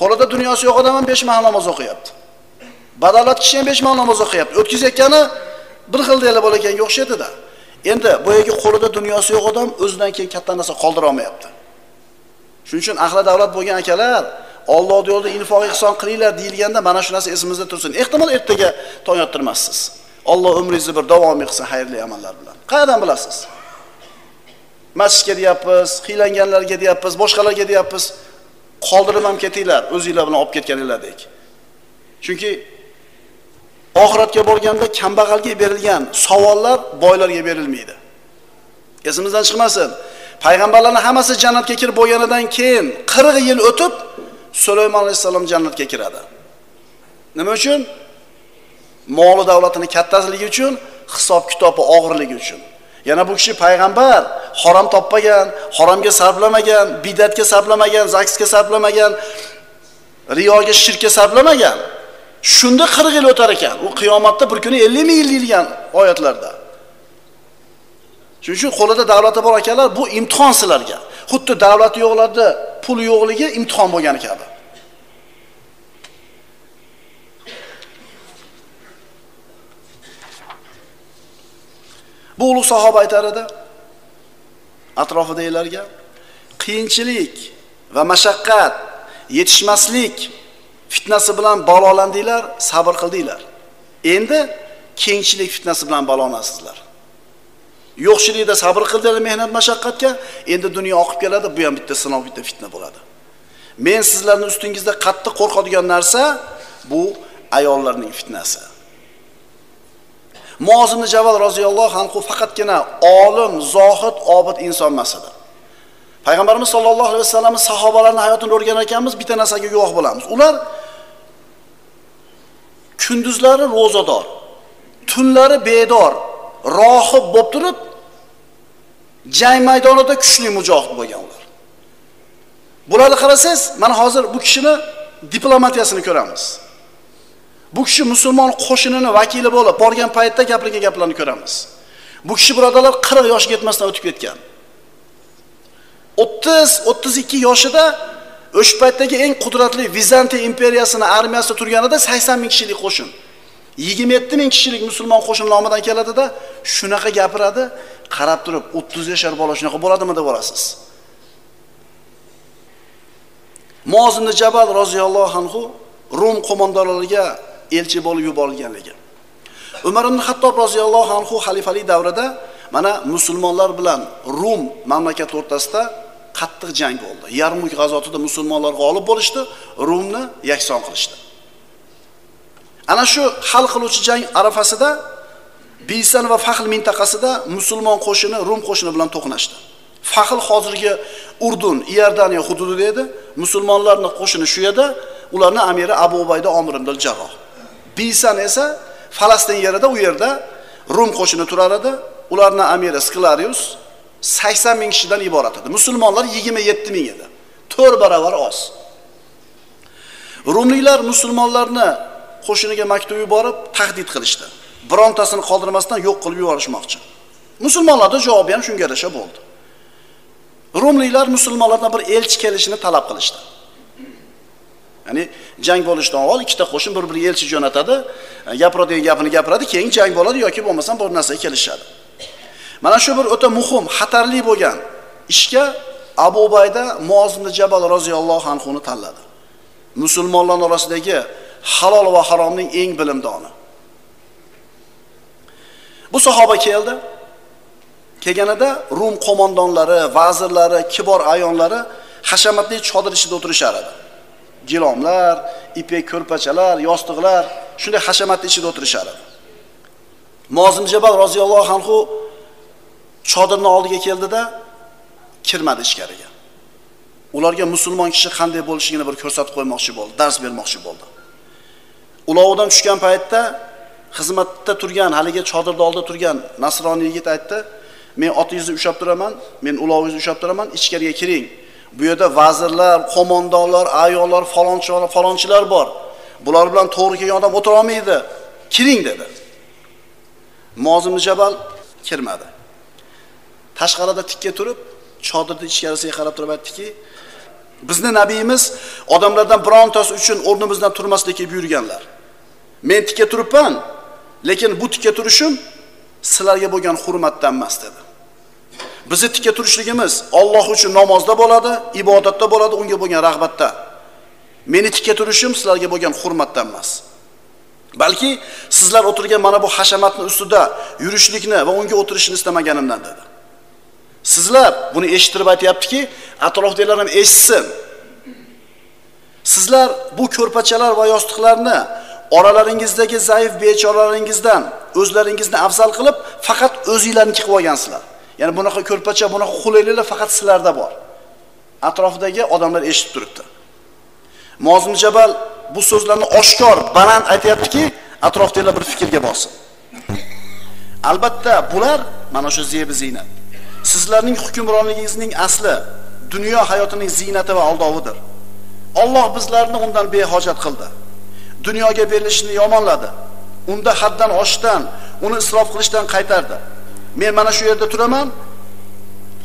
Qo'lida dunyosi yo'q odam ham besh mahal namoz o'qiyapti. Badavlat kishi ham besh mahal namoz o'qiyapti. O'tkazayotgani bir xil xildaylar bo'laganga o'xshaydida endi boyagi qo'lida dunyosi yo'q odam o'zidan keyin katta narsa qoldira olmayapti. Shuning uchun ahli davlat bo'lgan akalar Alloh yo'lida infoq ihson qilinglar deyilganda mana shu narsa esimizda tursin. Ehtimol ertaga tong ottirmassiz Alloh umringizni bir davom qilsin xayrli amallar bilan. Qayerdan bilasiz? Masjidga deyapmiz qiylanganlarga deyapmiz boshqalarga deyapmiz. Qoldirib ham ketinglar o'zinglar bilan olib ketganinglardek chunki oxiratga borganda kambag'alga berilgan savollar boylarga berilmaydi. Esimizdan chiqmasin. Payg'ambarlarni hammasi jannatga kirib bo'lganidan keyin 40 yil o'tib sulaymon alayhissalom jannatga kiradi. Nima uchun? Moli davlatini kattaligi uchun hisob kitobi og'irligi uchun. Yana bu kishi payg'ambar harom topmagan haromga sarflamagan bidatga sarflamagan zaksga sarflamagan riyoga shirkka sarflamagan. Shunda 40 yil o'tar ekan. U qiyomatda bir kuni 50 ming yil deyilgan oyatlarda. Shuning uchun qo'lida davlati bor akalar bu imtihon sizlarga. Xuddi davlati yo'qlarda pul yo'qligi imtihon bo'lgani kabi. Bu ulug' sahoba aytar edi atrofidagilarga qiyinchilik va mashaqqat yetishmaslik fitnasi bilan balolandinglar sabr qildinglar. Endi kengchilik fitnasi bilan balolanasizlar yo'qchilikda sabr qildinglar mehnat mashaqqatga endi dunyo oqib keladi bu ham bitta sinov bitta fitna bo'ladi. Men sizlarni ustingizda qattiq qo'rqadigan narsa bu ayollarning fitnasi. Muozimni javal roziyallohu anhu faqatgina olim zohid obid inson emas edi. Payg'ambarimiz sollallohu alayhi vasallam sahobalarni hayotini o'rganar ekanmiz bitta narsaga guvoh bo'lamiz. Ular kunduzlari ro'zador tunlari bedor rohib bo'lib turib jang maydonida kuchli mujohid bo'lgan ular. Bularni qarasangiz mana hozir bu kishini diplomatiyasini ko'ramiz. Bu kishi musulmon qo'shinini vakili bo'lib borgan paytda gapirgan gaplarni ko'ramiz. Bu kishi birodarlar qirq yoshga yetmasdan o'tib ketgan. O'ttiz o'ttiz ikki yoshida o'sha paytdagi eng qudratli vizantiya imperiyasini armiyasida turganida sakson ming kishilik qo'shin yigirma yetti ming kishilik musulmon qo'shin nomidan keladida shunaqa gapiradi qarab turib o'ttiz yashar bola shunaqa bo'ladimi deb olasiz mozimni jabal roziyallohu anhu rum qo'mondonlariga elchi bo'lib yuborilganligi umar ibn hattob roziyallohu anhu xalifalik davrida mana musulmonlar bilan rum mamlakati o'rtasida qattiq jang bo'ldi. Yarmuk g'azotida musulmonlar g'olib bo'lishdi rumni yakson qilishdi. Ana shu hal qiluvchi jang arafasida bisan va fahl mintaqasida musulmon qo'shini rum qo'shini bilan to'qnashdi. Fahl hozirgi urdun iordaniya hududida edi musulmonlarni qo'shini shu yerda ularni amiri abu ubayda omir ibn jarroh Pisan esa falastin yerida u yerda rum qo'shini turar edi. Ularni amiri sklarius sakson ming kishidan iborat edi. Musulmonlar yigirma yetti ming edi. 4 barobar oz. Rumliklar musulmonlarni qo'shiniga maktub yuborib tahdid qilishdi. Birontasini qoldirmasdan yo'q qilib yuborishmoqchi. Musulmonlarni javobi ham shunga yarasha bo'ldi. Rumliklar musulmonlardan bir elchi kelishini talab qilishdi. Ya'ni jang bo'lishidan avval ikkita qo'shin bir biriga elchi jo'natadi. E, gapiradigan gapini gapiradi keyin jang bo'ladi yoki bo'lmasam bir narsaga kelishadi. Mana shu bir o'ta muhim xatarli bo'lgan ishga abu ubayda muozimni jabal roziyallohu anhuni tanladi. Musulmonlar orasidagi halol va haromning eng bilimdoni. Bu sahoba keldi. Kelganida rum qo'mondonlari vazirlari kibor ayonlari hashamatli chodir ichida o'tirishar edi gilomlar ipek ko'rpachalar yostiqlar shunday hashamatli ichida o'tirishar edi mozim jabal roziyallohu anhu chodirni oldiga keldida kirmadi ichkariga. Ularga musulmon kishi qanday bo'lishligini bir ko'rsatib qo'ymoqchi bo'ldi dars bermoqchi bo'ldi. Ulovidan tushgan paytda xizmatda turgan haligi chodirni oldida turgan nasroniy yigit aytdi men otingizni ushlab turaman men ulovingizni ushlab turaman ichkariga kiring. Bu yerda vazirlar qo'mondonlar ayollar falonchilar falonchilar bor. Bular bilan to'g'ri kelgan odam o'tira olmaydi kiring dedi. Mozim jabal kirmadi. Tashqarida tikka turib chodirni ichkarisiga qarab turib aytdiki bizni nabiyimiz odamlardan birontasi uchun o'rnimizdan turmaslikka buyurganlar. Men tikka turibman lekin bu tikka turishim sizlarga bo'lgan hurmatdan emas dedi. Bizni tikka turishligimiz Alloh uchun namozda bo'ladi ibodatda bo'ladi unga bo'lgan rag'batda. Meni tikka turishim sizlarga bo'lgan hurmatdan emas. Balki sizlar o'tirgan mana bu hashamatni ustida yurishlikni va unga o'tirishni istamaganimdan dedi. Sizlar buni eshittirib aytyaptiki atrofdagilar ham eshitsin. Sizlar bu ko'rpachalar va yostiqlarni oralaringizdagi zaif bechoralaringizdan o'zlaringizni afzal qilib faqat o'zinglarniki qilib olgansizlar. Ya'ni bunaqa ko'rpacha bunaqa qulayliklar faqat sizlarda bor. Atrofidagi odamlar eshitib turibdi. Mozim jabal bu so'zlarni oshkor baland aytyaptiki atrofdagilar bir fikrga borsin. Albatta bular mana shu zebi ziynat. Sizlarning hukmronligingizning asli dunyo hayotining ziynati va aldovidir. Alloh bizlarni undan behojat qildi. Dunyoga berilishni yomonladi. Unda haddan oshishdan uni isrof qilishdan qaytardi. Men mana shu yerda turaman.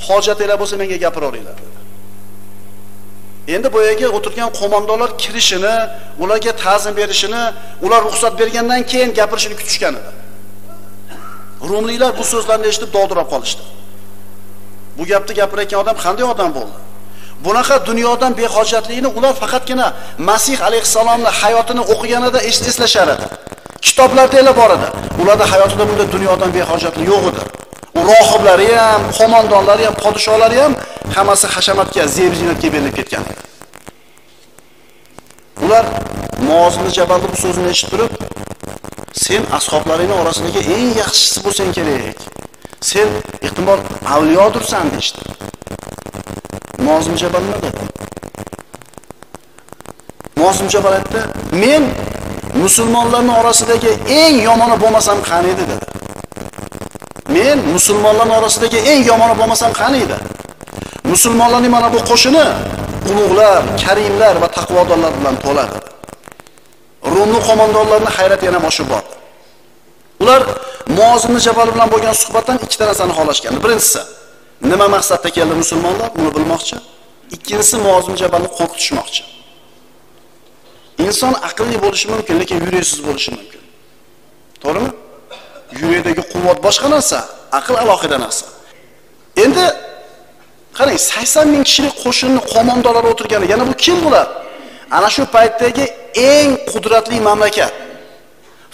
Hojatinglar bo'lsa menga gapiraveringlar dedi endi boyagi o'tirgan qo'mondonlar kirishini ularga ta'zim berishini ular ruxsat bergandan keyin gapirishini kutishgan edi. Rumliklar bu so'zlarni eshitib dovdirab qolishdi. Bu gapni gapirayotgan odam qanday odam bo'ldi? Bunaqa dunyodan behojatlikni ular faqatgina masih alayhissalomni hayotini o'qiganida eslashar edi. Kitoblarda bor edi. Ularni hayotida bunday dunyodan behojatlik yo'q edi. Rohiblari ham qo'mondonlari ham podsholari ham hammasi hashamatga zebzinatga berilib ketgan. Ular mozini jabalni bu so'zini eshitib turib sen ashoblaringni orasidagi eng yaxshisi bo'lsang kerak. Sen ehtimol avliyodursan deyishdi. Mozim jabal nima dedi? Mozim jabal aytdi men musulmonlarning orasidagi eng yomoni bo'lmasam qani? edi dedi. Men musulmonlar orasidagi eng yomoni bo'lmasam qani edi? Musulmonlarning mana bu qo'shini ulug'lar karimlar va taqvodorlar bilan to'ladi. Rumni qo'mondonlarini hayrati yana oshib bordi ular muozimni jabal bilan bo'lgan suhbatdan ikkita narsani xohlashgan birinchisi nima maqsadda keldi musulmonlar? Buni bilmoqchi. Ikkinchisi muozim jabalni qo'rqitishmoqchi inson aqlli bo'lishi mumkin lekin yuraksiz bo'lishi mumkin. To'g'rimi? Yurakdagi quvvat boshqa narsa aql alohida narsa. Endi qarang sakson ming kishilik qo'shinni qo'mondonlari o'tirgani yana bu kim bular ana shu paytdagi eng qudratli mamlakat.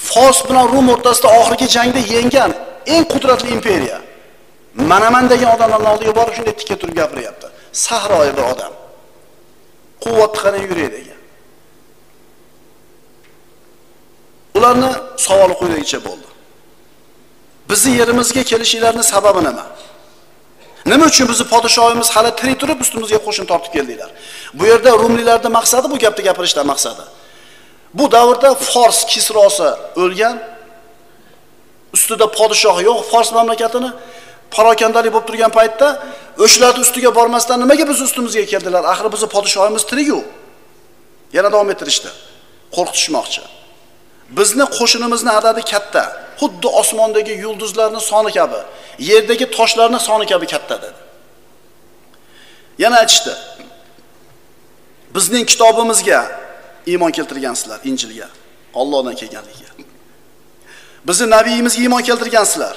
Fors bilan rum o'rtasida oxirgi jangda yengan eng qudratli imperiya. Manaman degan odamlarni oldiga borib shunday tikka turib gapiryapti. Sahroyi bir odam. Quvvatni qarang degan. ularni savoli quyidagicha bo'ldi. Bizni yerimizga kelishinglarni sababi nima? Nima uchun bizni podshoyimiz hali tirik turib ustimizga qo'shin tortib keldinglar? Bu yerda rumliklarni maqsadi bu gapni gapirishdan maqsadi. Bu davrda fors kisrosi o'lgan ustida podshoh yo'q fors mamlakatini. Parokandalik bo'lib turgan paytda o'shalarni ustiga bormasdan nimaga biz ustimizga keldilar? Axir bizni podshoyimiz tirikku. Yana davom ettirishdi. Qo'rqitishmoqchi. Bizni qo'shinimizni adadi katta. Xuddi osmondagi yulduzlarni soni kabi yerdagi toshlarni soni kabi katta dedi. Yana aytishdi. Bizning kitobimizga iymon keltirgansizlar injilga ollohdan kelganligiga bizni nabiyimizga iymon keltirgansizlar.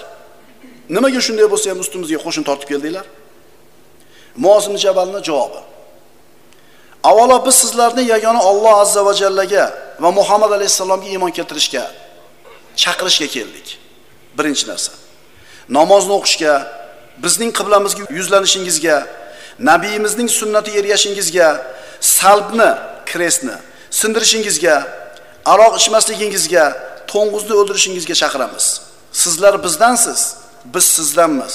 Nimaga shunday bo'lsa ham ustimizga qo'shin tortib keldinglar? Muozim jabalni javobi. Avvalo biz sizlarni yagona Alloh azza va jallaga va Muhammad alayhissalomga iymon keltirishga chaqirishga keldik. Birinchi narsa. Namozni o'qishga, bizning qiblamizga yuzlanishingizga, nabiyimizning sunnatiga ergashishingizga, salbni, kresni sindirishingizga, aroq ichmasligingizga, to'ng'izni o'ldirishingizga chaqiramiz. Sizlar bizdansiz, biz sizdanmiz.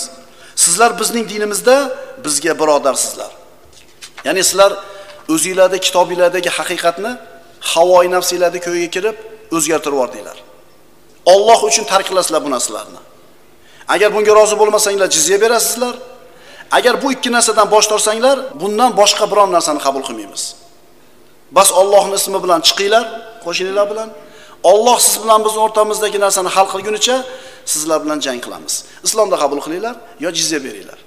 Sizlar bizning dinimizda bizga birodarsizlar. Ya'ni sizlar o'zingizlarda kitobinglardagi haqiqatni havoyi nafsinglarni ko'yiga kirib o'zgartirib yubordinglar olloh uchun tark qilasizlar bu narsalarni. Agar bunga rozi bo'lmasanglar jizya berasizlar. Agar bu ikki narsadan bosh tortsanglar bundan boshqa biron narsani qabul qilmaymiz. Bas ollohni ismi bilan chiqinglar qo'shninglar bilan. Olloh siz bilan bizni o'rtamizdagi narsani hal qilgunicha sizlar bilan jang qilamiz. Islomda qabul qilinglar yo jizya beringlar.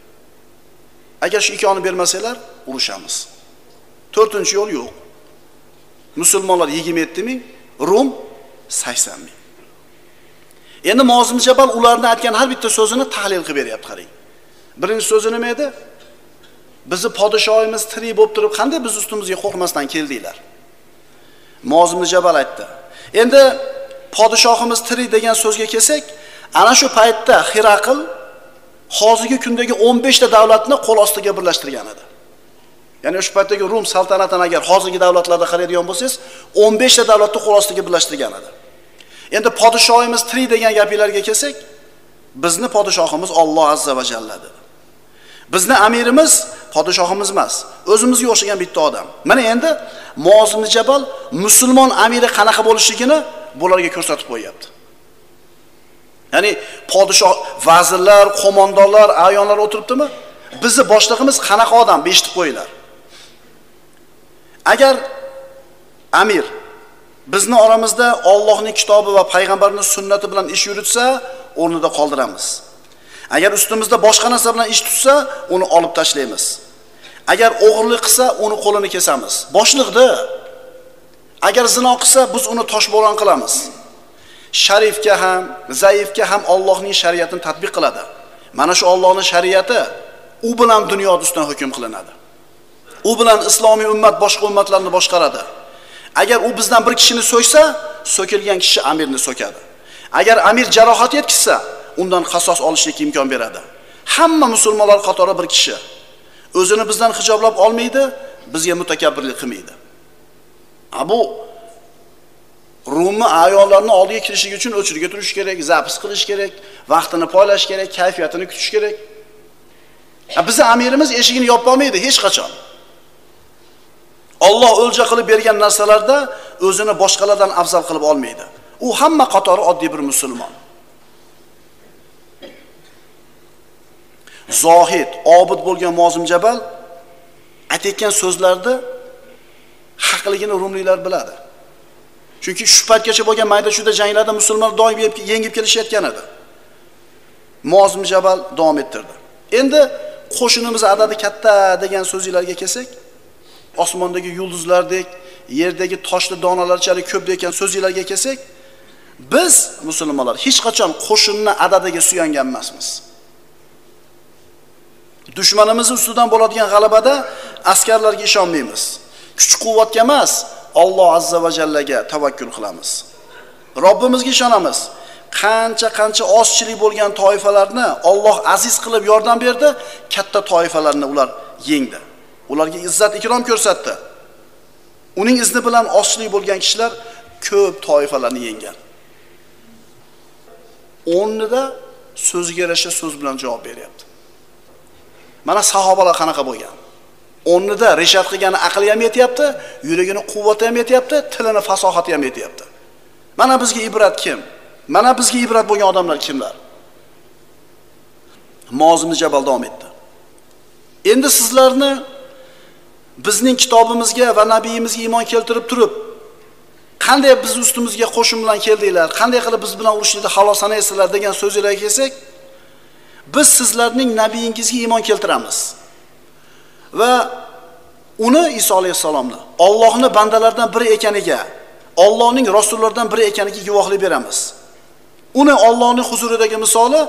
Agar shu ikkovini bermasanglar urushamiz. To'rtinchi yo'l yo'q. Musulmonlar yigirma yetti ming rum sakson ming. Endi mozim jabal ularni aytgan har bitta so'zini tahlil qilib beryapti qarang. Birinchi so'zi nima edi? Bizni podshoyimiz tirik bo'lib turib qanday biz ustimizga qo'rqmasdan keldinglar? Mozim jabal aytdi. Endi podshohimiz tirik degan so'zga kelsak ana shu paytda xiraql hozirgi kundagi 15 ta davlatni qo'l ostiga birlashtirgan edi. Ya'ni o'sha paytdagi rum saltanatini agar hozirgi davlatlarda qaraydigan bo'lsangiz 15 ta davlatni qo'l ostiga birlashtirgan edi. Endi podshoyimiz tirik degan gapinglarga kelsak bizni podshohimiz Alloh azza va jalla dedi. Bizni amirimiz podshohimiz emas o'zimizga o'xshagan bitta odam. Mana endi muozim jabal musulmon amiri qanaqa bo'lishligini bularga ko'rsatib qo'yyapti. Ya'ni podshoh vazirlar qo'mondonlar ayonlar o'tiribdimi? Bizni boshlig'imiz qanaqa odam eshitib qo'yinglar. Agar amir bizni oramizda Allohning kitobi va payg'ambarning sunnati bilan ish yuritsa, o'rnida qoldiramiz. Agar ustimizda boshqa narsa bilan ish tutsa, uni olib tashlaymiz. agar o'g'irlik qilsa uni qo'lini kesamiz. Boshliqda. Agar zino qilsa biz uni toshbo'ron qilamiz. Sharifga ham zaifga ham Allohning shariatini tatbiq qiladi. Mana shu Allohning shariati u bilan dunyoni ustidan hukm qilinadi. U bilan islomiy ummat boshqa ummatlarni boshqaradi. Agar u bizdan bir kishini so'ysa so'kilgan kishi amirni so'kadi. Agar amir jarohat yetkazsa undan qasos olishlikka imkon beradi. Hamma musulmonlar qatori bir kishi. O'zini bizdan hijoblab olmaydi bizga mutakabbirlik qilmaydi. Bu rumni ayollarni oldiga kirishligi uchun o'chirga turish kerak zapis qilish kerak vaqtini poylash kerak kayfiyatini kutish kerak. Bizni amirimiz eshigini yopolmaydi hech qachon. Alloh o'lja qilib bergan narsalarda o'zini boshqalardan afzal qilib olmaydi. U hamma qatori oddiy bir musulmon. Zohid obid bo'lgan mozim jabal aytayotgan so'zlarni haqligini rumliklar biladi. Chunki shu paytgacha bo'lgan mayda chuda janglarda musulmonlar doim yengib kelishayotgan edi. Mozim jabal davom ettirdi. Endi qo'shinimiz adadi katta degan so'zinglarga kelsak osmondagi yulduzlardek yerdagi toshli donalarchalik ko'p degan so'zinglarga kelsak biz musulmonlar hech qachon qo'shinni adadiga suyangan emasmiz. Dushmanimiz ustidan bo'ladigan g'alabada askarlarga ishonmaymiz. Kuch quvvatga emas Alloh azza va jallaga tavakkul qilamiz. Robbimizga ishonamiz. Qancha qancha ozchilik bo'lgan toifalarni Alloh aziz qilib yordam berdi katta toifalarni ular yengdi. Ularga izzat ikrom ko'rsatdi. Uning izni bilan ochlik bo'lgan kishilar ko'p toifalarni yenggan o'rnida so'ziga yarasha so'z bilan javob beryapti. Mana sahobalar qanaqa bo'lgan? O'rnida reshat qilgani aqli ham yetyapti yuragini quvvati ham yetyapti tilini fasohati ham yetyapti. Mana bizga ibrat kim? Mana bizga ibrat bo'lgan odamlar kimlar? Mozimni jabal davom etdi. Endi sizlarni bizning kitobimizga va nabiyimizga iymon keltirib turib qanday biz ustimizga qo'shin bilan keldinglar qanday qilib biz bilan urushlikni halol sanaysizlar degan so'zinglarga kelsak biz sizlarning nabiyingizga iymon keltiramiz. Va uni Iso alayhissalomni ollohni bandalaridan biri ekaniga Allohning rasullaridan biri ekaniga guvohlik beramiz. Uni Allohning huzuridagi misoli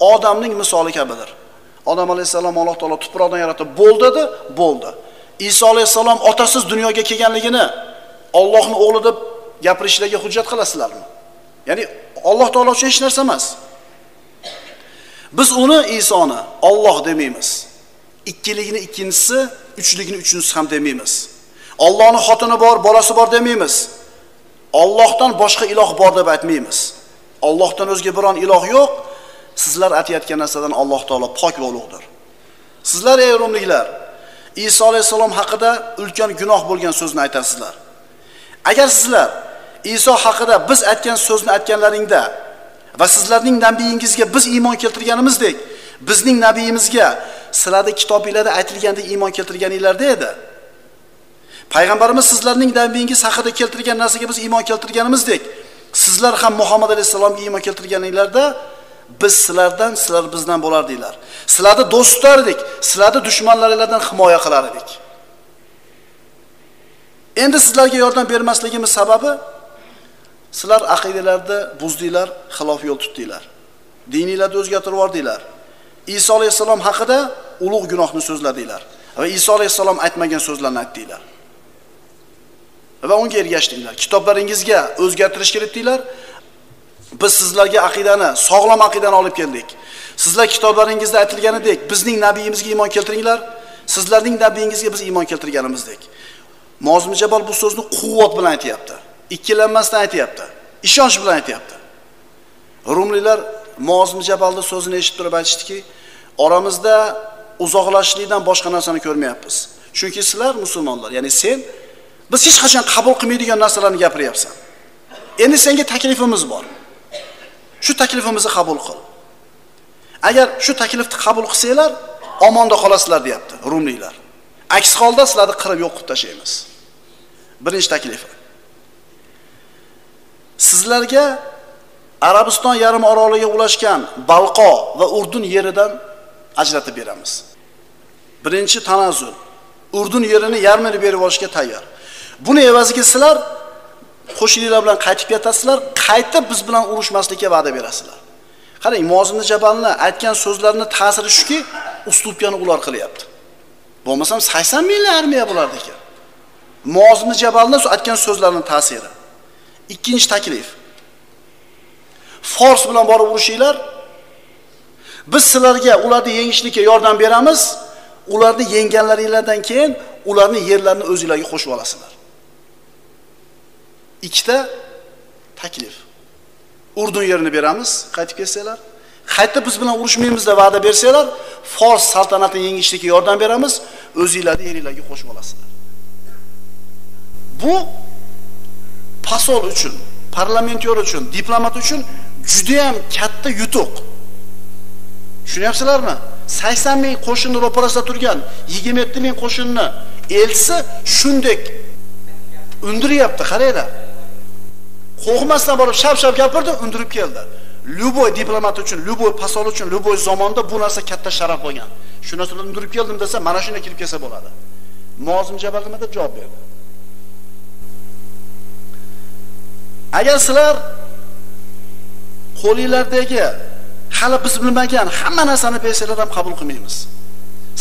odamning misoli kabidir. Odam alayhissalom alloh taolo tuproqdan yaratib bo'l dedi bo'ldi. Iso alayhissalom otasiz dunyoga kelganligini Allohning o'g'li deb gapirishlariga hujjat qilasizlarmi? Ya'ni alloh taolo uchun hech narsa emas. Biz uni isoni Alloh demaymiz. Ikkiligini ikkinchisi uchligini uchinchisi ham demaymiz. Allohning xotini bor bolasi bor demaymiz. Allohdan boshqa iloh bor deb aytmaymiz. Allohdan o'zga biron iloh yo'q. Sizlar aytayotgan narsadan Alloh taolo pok va ulug'dir sizlar ey rumliklar Iso alayhissalom haqida ulkan gunoh bo'lgan so'zni aytasizlar. Agar sizlar Iso haqida biz aytgan so'zni aytganlaringda va sizlarning nabiyingizga biz iymon keltirganimizdek bizning nabiyimizga sizlarning kitobinglarda aytilgandek iymon keltirganinglarda edi. Payg'ambarimiz sizlarning nabiyingiz haqida keltirgan narsaga biz iymon keltirganimizdek sizlar ham muhammad alayhissalomga iymon keltirganinglarda biz sizlardan sizlar bizdan bo'lardinglar sizlarni do'stlar edik sizlarni dushmanlaringlardan himoya qilar edik. Endi sizlarga yordam bermasligimiz sababi sizlar aqidalarni buzdinglar xilof yo'l tutdinglar. Dininglarni o'zgartirib yubordinglar iso alayhissalom haqida ulug' gunohni so'zladinglar va iso alayhissalom aytmagan so'zlarni aytdinglar. Va unga ergashdinglar. Kitoblaringizga o'zgartirish kiritdinglar. Biz sizlarga aqidani sog'lom aqidani olib keldik. Sizlar kitoblaringizda aytilganidek bizning nabiyimizga iymon keltiringlar. Sizlarning nabiyingizga biz iymon keltirganimizdek. Mozim jabol bu so'zni quvvat bilan aytyapti. Ikkilanmasdan aytyapti. Ishonch bilan aytyapti. Rumliklar mozim jabalni so'zini eshitib turib aytishdiki oramizda uzoqlashishlikdan boshqa narsani ko'rmayapmiz. Chunki sizlar musulmonlar. Ya'ni sen biz hech qachon qabul qilmaydigan narsalarni gapiryapsan. Endi senga taklifimiz bor. Shu taklifimizni qabul qil. Agar shu taklifni qabul qilsanglar omonda qolasizlar deyapti rumliklar. Aks holda sizlarni qirib yo'q qilib tashlaymiz. Birinchi taklifi sizlarga arabiston yarim oroliga ulashgan balqo va urdun yeridan ajratib beramiz. Birinchi tanazzul Urdun yerini yarmini berib olishga tayyor. Buni evaziga sizlar qo'shininglar bilan qaytib ketasizlar, qaytib biz bilan urushmaslikka va'da berasizlar. Qarang, Mozimni Jabalni aytgan so'zlarini ta'siri shuki, uslubkani ular qilyapti. Bo'lmasam 80 mingli armiya bo'lardi ekan. Mozimni Jabalni aytgan so'zlarining ta'siri. Ikkinchi taklif. Fors bilan borib urushinglar. Biz sizlarga ularni yengishlikka yordam beramiz. Ularni yengganlaringlardan keyin ularni yerlarini o'zingizlarga qo'shib olasizlar. Ikkita taklif. Urdun yerini beramiz, qaytib kelsanglar. Qaytib biz bilan urushmaymiz deb va'da bersanglar, Fors saltanatini yengishlikka yordam beramiz, o'zingizlarni yeringlarga qo'shib olasizlar. Bu pasol uchun, parlamentyor uchun, diplomat uchun juda ham katta yutuq. Tushunyapsizlarmi? 80 ming qo'shinni ro'parasida turgan 27 ming qo'shinni elchisi shunday undiryapti, qaranglar. Qo'rqmasdan borib shap-shap gapirdi, undirib keldi. любой diplomat uchun, любой pasol uchun, любой zamonda bu narsa katta sharaf bo'lgan. Shu narsani undirib keldim desa, mana shunday kirib kelsa bo'ladi. Mozim Jabal nima deb javob berdi? Agar sizlar qo'linglardagi hali biz bilmagan hamma narsani bersanglar ham qabul qilmaymiz.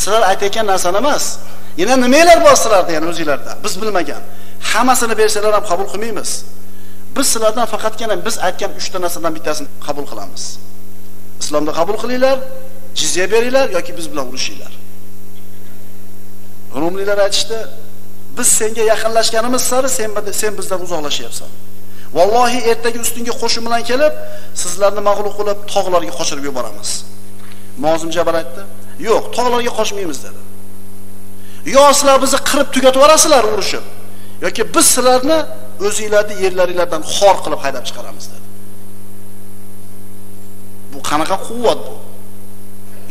Sizlar aytayotgan narsani emas. Yana nimalar bor sizlarda, yana o'zingizlarda biz bilmagan. Hammasini bersanglar ham qabul qilmaymiz. Biz sizlardan faqatgina biz aytgan 3 ta narsadan bittasini qabul qilamiz. Islomda qabul qilinglar, jizya beringlar yoki biz bilan urushinglar. Rumliklar aytishdi, biz senga yaqinlashganimiz sari sen sen bizdan uzoqlashyapsan. Vallohi ertaga ustingga qo'shin bilan kelib, sizlarni mag'lub qilib tog'larga qochirib yuboramiz. Mozim Jabal aytdi, "Yo'q, tog'larga qochmaymiz" dedi. Yo sizlar bizni qirib tugatib yuborasizlar urushib, yoki biz sizlarni o'zingizlarni yerlaringizdan xor qilib haydab chiqaramiz dedi. Bu qanaqa quvvat bu?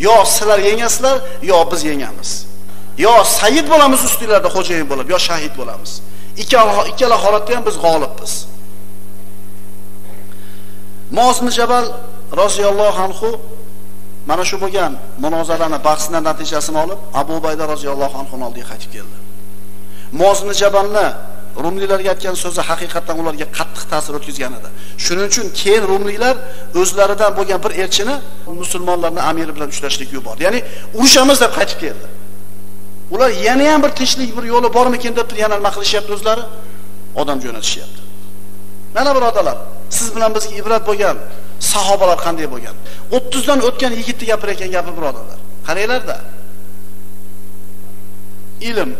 Yo sizlar yengasizlar, yo biz yengamiz. Yo sayyid bo'lamiz ustinglarda xo'jayin bo'lib, yo shahid bo'lamiz. Ikkala ikkala holatda ham biz g'olibmiz. Mozmi Jabal roziyallohu anhu mana shu bo'lgan munozarani bahsni natijasini olib Abu Bayda roziyallohu anhu oldiga qaytib keldi. mozni Jabalni Rumliklarga aytgan so'zi haqiqatdan ularga qattiq ta'sir o'tkazgan edi. Shuning uchun keyin Rumliklar o'zlaridan bo'lgan bir elchini musulmonlarning amiri bilan uchrashlikka yubordi. Ya'ni urushamiz deb qaytib keldi. Ular yana ham bir tinchlik bir yo'li bormikin deb yana nima qilishyapti o'zlari? Odam jo'natishyapti. Mana birodalar, siz bilan bizga ibrat bo'lgan sahobalar qanday bo'lgan? 30 dan o'tgan yigitni gapirayotgan gapi birodalar. Qaranglarda. Ilm,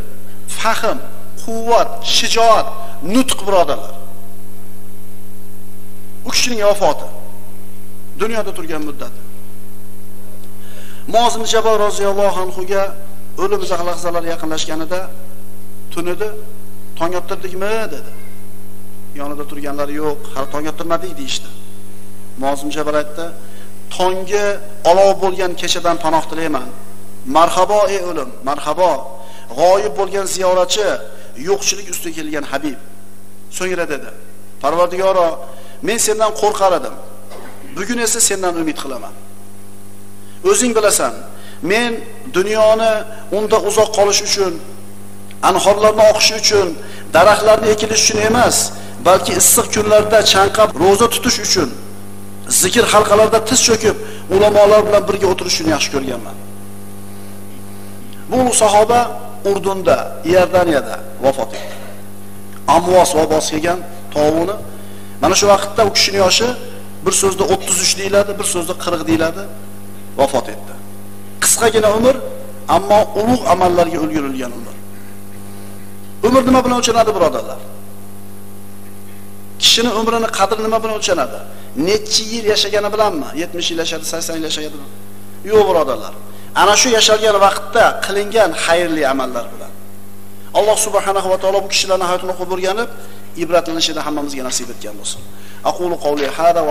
fahm, quvvat, shijoat, nutq birodalar. U kishining vafoti dunyoda turgan muddati. Mozim Jabal roziyallohu anhu ga o'lim lahzalari yaqinlashganida tunidi tong ottirdikmi dedi. Yonida turganlari yo'q, hali tong ottirmadik deyishdi. Mozim Jabal aytdi, tongi olov bo'lgan kechadan panoh tilayman. Marhabo ey o'lim, marhabo. G'oyib bo'lgan ziyoratchi, yo'qchilik ustiga kelgan Habib. So'ngra dedi: Parvardigoro, men sendan qo'rqar edim. Bugun esa sendan umid qilaman. O'zing bilasan, men dunyoni unda uzoq qolish uchun, anhorlarni oqishi uchun, daraxtlarni ekilish uchun emas, balki issiq kunlarda chanqab roza tutish uchun, zikr halqalarida tiz cho'kib, ulamolar bilan birga o'tirishni yaxshi ko'rganman. Bu sahoba Urdunda, Iordaniyada vafot etdi. Amvos vabosi kelgan tovuni mana shu vaqtda u kishini yoshi bir so'zda 33 deyiladi, bir so'zda 40 deyiladi, vafot etdi. Qisqagina umr, ammo ulug' amallarga ulgurilgan umr. Umr nima bilan o'lchanadi, birodarlar? Kishining umrini qadri nima bilan o'lchanadi? Necha yil yashagani bilanmi? 70 yil yashadi, 80 yil yashagadimi Yo'q, birodarlar. Ana shu yashalgan vaqtda qilingan xayrli amallar bilan. Alloh subhanahu va taolo bu kishilarning hayotini o'qib o'rganib ibratlanishini hammamizga nasib etgan bo'lsin. Aqulu qawli hada